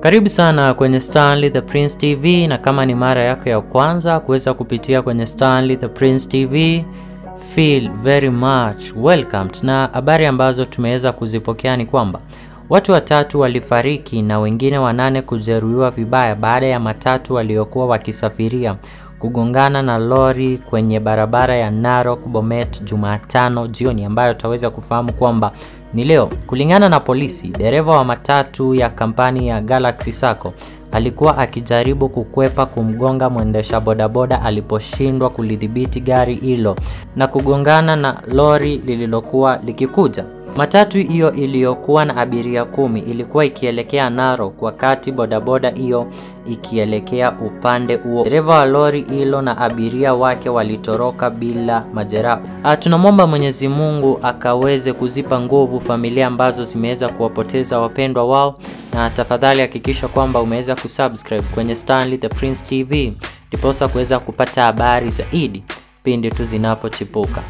Karibu sana kwenye Stanley the Prince TV, na kama ni mara yako ya kwanza kuweza kupitia kwenye Stanley the Prince TV, feel very much welcomed. Na habari ambazo tumeweza kuzipokea ni kwamba watu watatu walifariki na wengine wanane kujeruhiwa vibaya baada ya matatu waliokuwa wakisafiria kugongana na lori kwenye barabara ya Narok Bomet Jumatano jioni, ambayo utaweza kufahamu kwamba ni leo. Kulingana na polisi, dereva wa matatu ya kampani ya Galaxy Sacco alikuwa akijaribu kukwepa kumgonga mwendesha bodaboda aliposhindwa kulidhibiti gari hilo na kugongana na lori lililokuwa likikuja. Matatu hiyo iliyokuwa na abiria kumi ilikuwa ikielekea Narok wakati bodaboda hiyo ikielekea upande huo. Dereva wa lori hilo na abiria wake walitoroka bila majeraha. Tunamwomba Mwenyezi Mungu akaweze kuzipa nguvu familia ambazo zimeweza kuwapoteza wapendwa wao, na tafadhali hakikisha kwamba umeweza kusubscribe kwenye Stanley the Prince TV ndiposa kuweza kupata habari zaidi pindi tu zinapochipuka.